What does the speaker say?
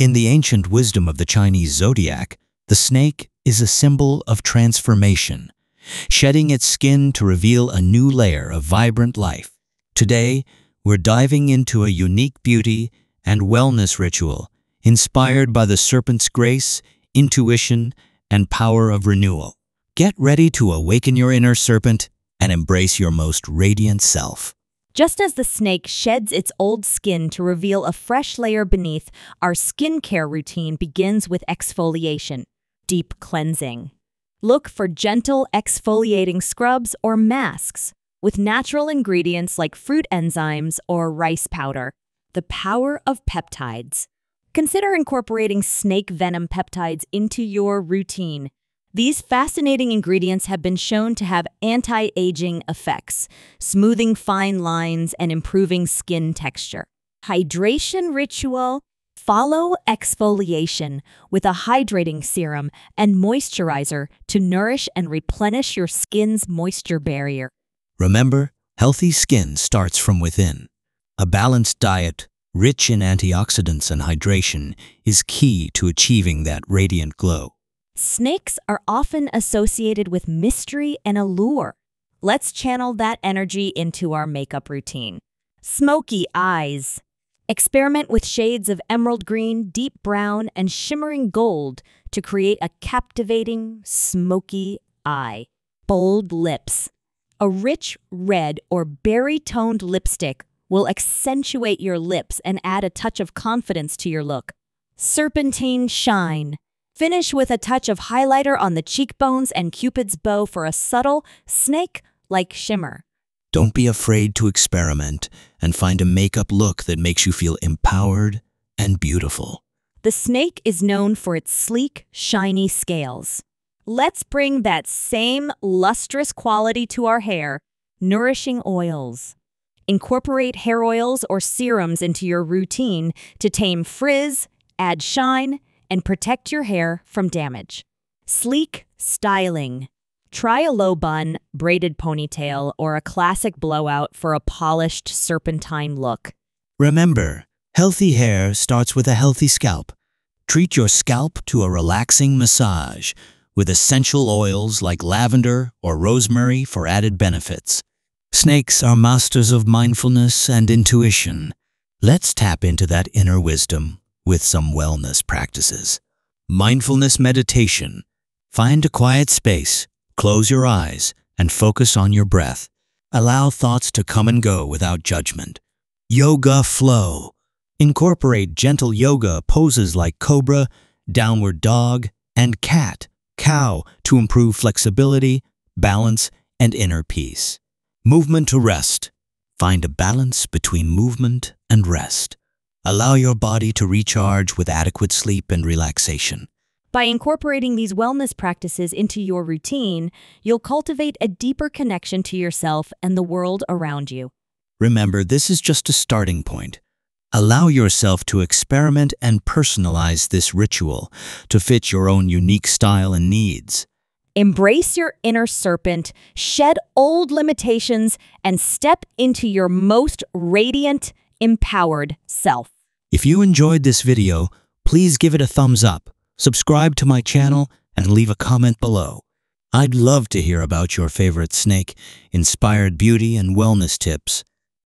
In the ancient wisdom of the Chinese zodiac, the snake is a symbol of transformation, shedding its skin to reveal a new layer of vibrant life. Today, we're diving into a unique beauty and wellness ritual inspired by the serpent's grace, intuition, and power of renewal. Get ready to awaken your inner serpent and embrace your most radiant self. Just as the snake sheds its old skin to reveal a fresh layer beneath, our skincare routine begins with exfoliation, deep cleansing. Look for gentle exfoliating scrubs or masks with natural ingredients like fruit enzymes or rice powder. The power of peptides. Consider incorporating snake venom peptides into your routine. These fascinating ingredients have been shown to have anti-aging effects, smoothing fine lines and improving skin texture. Hydration ritual. Follow exfoliation with a hydrating serum and moisturizer to nourish and replenish your skin's moisture barrier. Remember, healthy skin starts from within. A balanced diet, rich in antioxidants and hydration, is key to achieving that radiant glow. Snakes are often associated with mystery and allure. Let's channel that energy into our makeup routine. Smoky eyes. Experiment with shades of emerald green, deep brown, and shimmering gold to create a captivating, smoky eye. Bold lips. A rich red or berry-toned lipstick will accentuate your lips and add a touch of confidence to your look. Serpentine shine. Finish with a touch of highlighter on the cheekbones and Cupid's bow for a subtle, snake-like shimmer. Don't be afraid to experiment and find a makeup look that makes you feel empowered and beautiful. The snake is known for its sleek, shiny scales. Let's bring that same lustrous quality to our hair, nourishing oils. Incorporate hair oils or serums into your routine to tame frizz, add shine, and protect your hair from damage. Sleek styling. Try a low bun, braided ponytail, or a classic blowout for a polished serpentine look. Remember, healthy hair starts with a healthy scalp. Treat your scalp to a relaxing massage with essential oils like lavender or rosemary for added benefits. Snakes are masters of mindfulness and intuition. Let's tap into that inner wisdom with some wellness practices. Mindfulness meditation. Find a quiet space, close your eyes, and focus on your breath. Allow thoughts to come and go without judgment. Yoga flow. Incorporate gentle yoga poses like cobra, downward dog, and cat, cow to improve flexibility, balance, and inner peace. Movement to rest. Find a balance between movement and rest. Allow your body to recharge with adequate sleep and relaxation. By incorporating these wellness practices into your routine, you'll cultivate a deeper connection to yourself and the world around you. Remember, this is just a starting point. Allow yourself to experiment and personalize this ritual to fit your own unique style and needs. Embrace your inner serpent, shed old limitations, and step into your most radiant, empowered self. If you enjoyed this video, please give it a thumbs up, subscribe to my channel, and leave a comment below. I'd love to hear about your favorite snake, inspired beauty, and wellness tips.